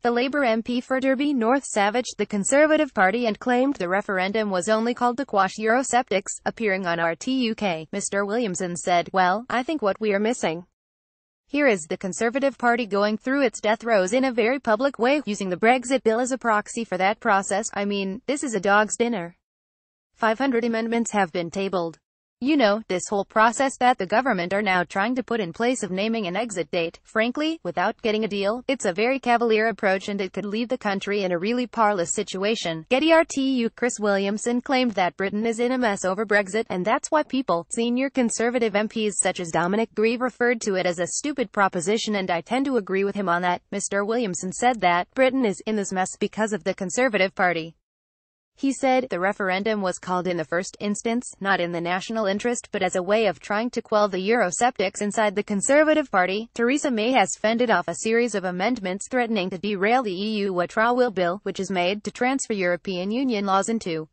The Labour MP for Derby North savaged the Conservative Party and claimed the referendum was only called to quash Eurosceptics. Appearing on RT UK, Mr Williamson said, Well, I think what we are missing here is the Conservative Party going through its death rows in a very public way, using the Brexit bill as a proxy for that process. I mean, this is a dog's dinner. 500 amendments have been tabled. You know, this whole process that the government are now trying to put in place of naming an exit date, frankly, without getting a deal, it's a very cavalier approach and it could leave the country in a really parlous situation. Getty RTU Chris Williamson claimed that Britain is in a mess over Brexit, and that's why people, senior Conservative MPs such as Dominic Grieve referred to it as a stupid proposition and I tend to agree with him on that. Mr. Williamson said that, Britain is in this mess because of the Conservative Party. He said, the referendum was called in the first instance, not in the national interest but as a way of trying to quell the Eurosceptics inside the Conservative Party. Theresa May has fended off a series of amendments threatening to derail the EU Withdrawal Bill, which is made to transfer European Union laws into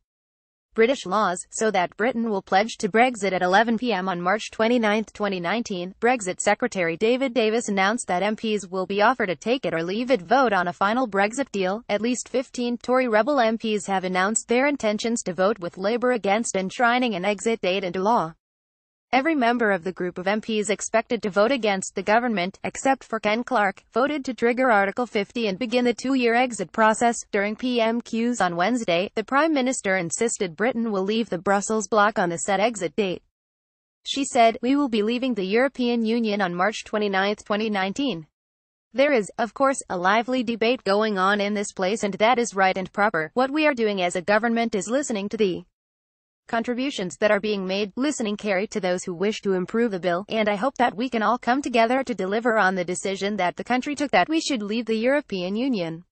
British laws, so that Britain will pledge to Brexit at 11 p.m. on March 29, 2019. Brexit Secretary David Davis announced that MPs will be offered a take it or leave it vote on a final Brexit deal. At least 15 Tory rebel MPs have announced their intentions to vote with Labour against enshrining an exit date into law. Every member of the group of MPs expected to vote against the government, except for Ken Clarke, voted to trigger Article 50 and begin the two-year exit process. During PMQs on Wednesday, the Prime Minister insisted Britain will leave the Brussels bloc on the set exit date. She said, we will be leaving the European Union on March 29, 2019. There is, of course, a lively debate going on in this place and that is right and proper. What we are doing as a government is listening to the contributions that are being made, listening carry to those who wish to improve the bill, and I hope that we can all come together to deliver on the decision that the country took that we should leave the European Union.